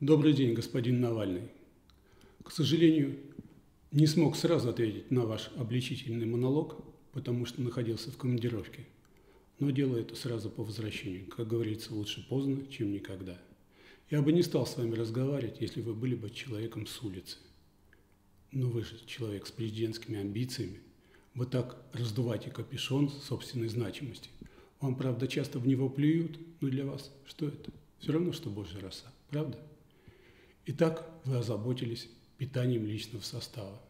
Добрый день, господин Навальный. К сожалению, не смог сразу ответить на ваш обличительный монолог, потому что находился в командировке. Но делаю это сразу по возвращению. Как говорится, лучше поздно, чем никогда. Я бы не стал с вами разговаривать, если вы были бы человеком с улицы. Но вы же человек с президентскими амбициями. Вы так раздуваете капюшон собственной значимости. Вам, правда, часто в него плюют, но для вас что это? Все равно, что Божья роса, правда? Итак, вы озаботились питанием личного состава.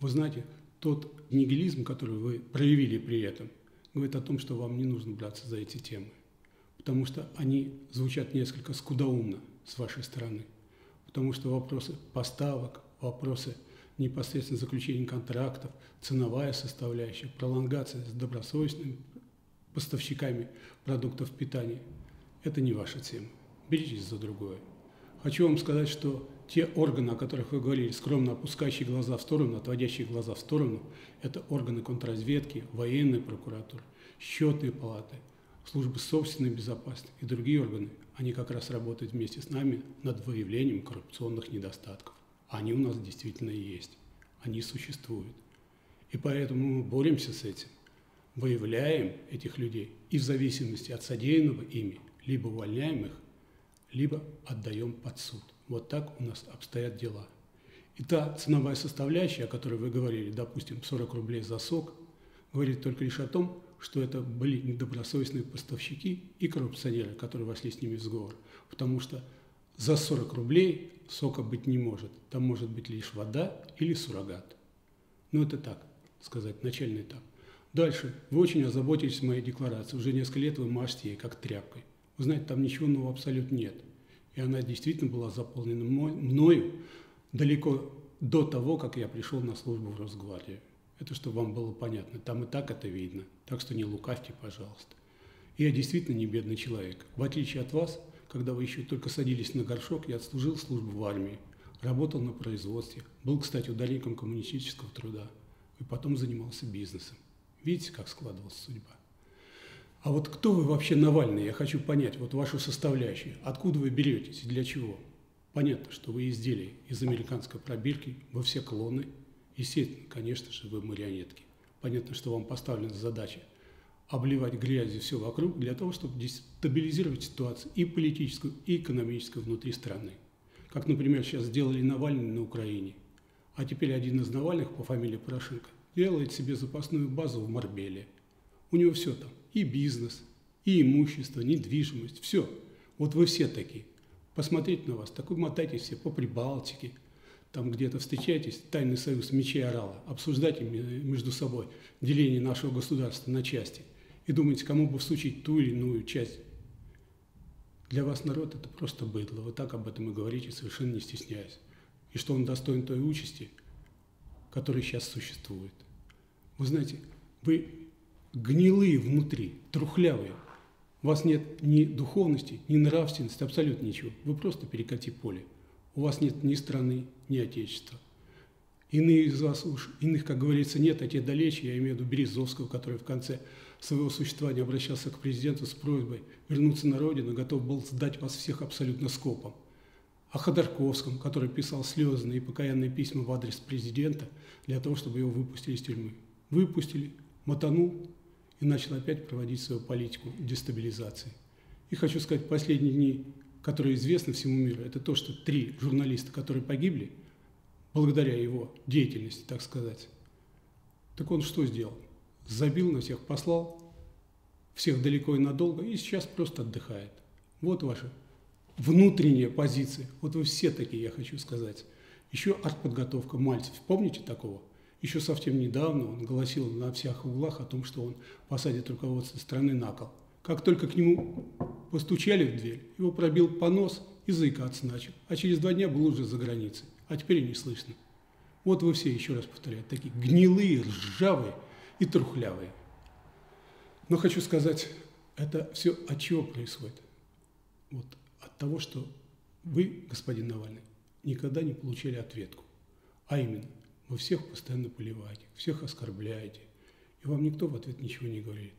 Вы знаете, тот нигилизм, который вы проявили при этом, говорит о том, что вам не нужно браться за эти темы, потому что они звучат несколько скудоумно с вашей стороны, потому что вопросы поставок, вопросы непосредственно заключения контрактов, ценовая составляющая, пролонгация с добросовестными поставщиками продуктов питания – это не ваша тема. Беритесь за другое. Хочу вам сказать, что те органы, о которых вы говорили, скромно опускающие глаза в сторону, отводящие глаза в сторону, это органы контрразведки, военной прокуратуры, счетные палаты, службы собственной безопасности и другие органы. Они как раз работают вместе с нами над выявлением коррупционных недостатков. Они у нас действительно есть, они существуют. И поэтому мы боремся с этим, выявляем этих людей и в зависимости от содеянного ими либо увольняем их, либо отдаем под суд. Вот так у нас обстоят дела. И та ценовая составляющая, о которой вы говорили, допустим, 40 рублей за сок, говорит только лишь о том, что это были недобросовестные поставщики и коррупционеры, которые вошли с ними в сговор. Потому что за 40 рублей сока быть не может. Там может быть лишь вода или суррогат. Ну, это так сказать, начальный этап. Дальше. Вы очень озаботились моей декларацией. Уже несколько лет вы машете ей как тряпкой. Вы знаете, там ничего нового абсолютно нет. И она действительно была заполнена мною далеко до того, как я пришел на службу в Росгвардию. Это чтобы вам было понятно. Там и так это видно. Так что не лукавьте, пожалуйста. Я действительно не бедный человек. В отличие от вас, когда вы еще только садились на горшок, я отслужил службу в армии, работал на производстве, был, кстати, ударником коммунистического труда и потом занимался бизнесом. Видите, как складывалась судьба? А вот кто вы вообще Навальный? Я хочу понять вот вашу составляющую. Откуда вы беретесь и для чего? Понятно, что вы изделие из американской пробирки, вы все клоны. Естественно, конечно же, вы марионетки. Понятно, что вам поставлена задача обливать грязью все вокруг для того, чтобы дестабилизировать ситуацию и политическую, и экономическую внутри страны. Как, например, сейчас сделали Навальный на Украине. А теперь один из Навальных по фамилии Порошенко делает себе запасную базу в Марбеле. У него все там и бизнес, и имущество, недвижимость, все. Вот вы все такие. Посмотреть на вас, такой мотайтесь все по Прибалтике, там где-то встречаетесь, тайный союз мечей орала, обсуждайте между собой деление нашего государства на части и думаете, кому бы всучить ту или иную часть. Для вас народ – это просто быдло. Вы так об этом и говорите, совершенно не стесняясь. И что он достоин той участи, которая сейчас существует. Вы знаете, вы гнилые внутри, трухлявые. У вас нет ни духовности, ни нравственности, абсолютно ничего. Вы просто перекати поле. У вас нет ни страны, ни отечества. Иные из вас уж, иных, как говорится, нет, а те далече, я имею в виду Березовского, который в конце своего существования обращался к президенту с просьбой вернуться на родину, готов был сдать вас всех абсолютно скопом. О Ходорковском, который писал слезные и покаянные письма в адрес президента для того, чтобы его выпустили из тюрьмы. Выпустили, мотанул, и начал опять проводить свою политику дестабилизации. И хочу сказать, последние дни, которые известны всему миру, это то, что три журналиста, которые погибли, благодаря его деятельности, так сказать, так он что сделал? Забил на всех, послал всех далеко и надолго, и сейчас просто отдыхает. Вот ваша внутренняя позиция. Вот вы все такие, я хочу сказать. Еще артподготовка Мальцев. Помните такого? Еще совсем недавно он гласил на всех углах о том, что он посадит руководство страны на кол. Как только к нему постучали в дверь, его пробил понос и заикаться. А через два дня был уже за границей. А теперь и не слышно. Вот вы все, еще раз повторяю, такие гнилые, ржавые и трухлявые. Но хочу сказать, это все от чего происходит? Вот от того, что вы, господин Навальный, никогда не получили ответку. А именно, вы всех постоянно поливаете, всех оскорбляете, и вам никто в ответ ничего не говорит.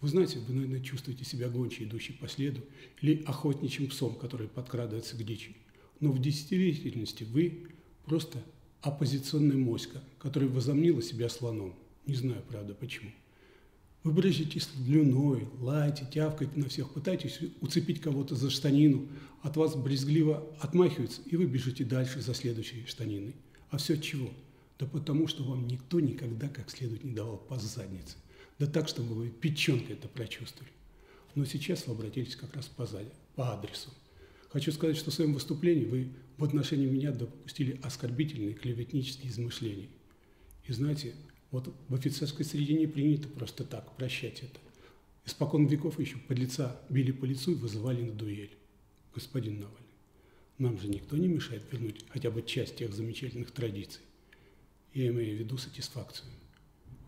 Вы знаете, вы, наверное, чувствуете себя гончей, идущей по следу, или охотничьим псом, который подкрадывается к дичи. но в действительности вы просто оппозиционная моська, которая возомнила себя слоном. Не знаю, правда, почему. Вы брызжете слюной, лаете, тявкаете на всех, пытаетесь уцепить кого-то за штанину, от вас брезгливо отмахиваются, и вы бежите дальше за следующей штаниной. А все от чего? Да потому, что вам никто никогда как следует не давал по заднице. Да так, чтобы вы печенкой это прочувствовали. Но сейчас вы обратились как раз по, заде, по адресу. Хочу сказать, что в своем выступлении вы в отношении меня допустили оскорбительные клеветнические измышления. И знаете, вот в офицерской среде не принято просто так прощать это. Испокон веков еще подлеца били по лицу и вызывали на дуэль. Господин Навальный, нам же никто не мешает вернуть хотя бы часть тех замечательных традиций. Я имею в виду сатисфакцию.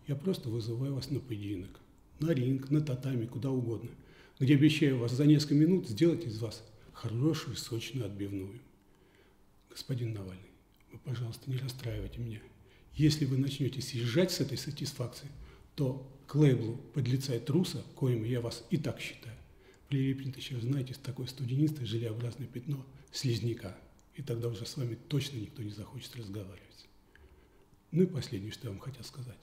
Я просто вызываю вас на поединок, на ринг, на татами, куда угодно, где обещаю вас за несколько минут сделать из вас хорошую сочную отбивную. Господин Навальный, вы, пожалуйста, не расстраивайте меня – если вы начнете съезжать с этой сатисфакции, то к лейблу подлеца и труса, коим я вас и так считаю, прилипнет еще, знаете, с такой студенистой желеобразное пятно слизняка. И тогда уже с вами точно никто не захочет разговаривать. Ну и последнее, что я вам хотел сказать.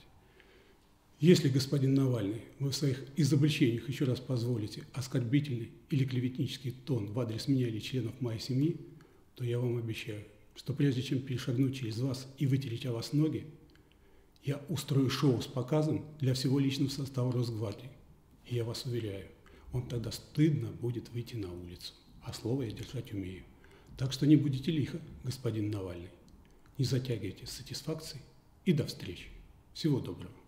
Если, господин Навальный, вы в своих изобличениях еще раз позволите оскорбительный или клеветнический тон в адрес меня или членов моей семьи, то я вам обещаю, что прежде чем перешагнуть через вас и вытереть о вас ноги, я устрою шоу с показом для всего личного состава Росгвардии. И я вас уверяю, вам тогда стыдно будет выйти на улицу, а слово я держать умею. Так что не будете лихо, господин Навальный. Не затягивайте с сатисфакцией и до встречи. Всего доброго.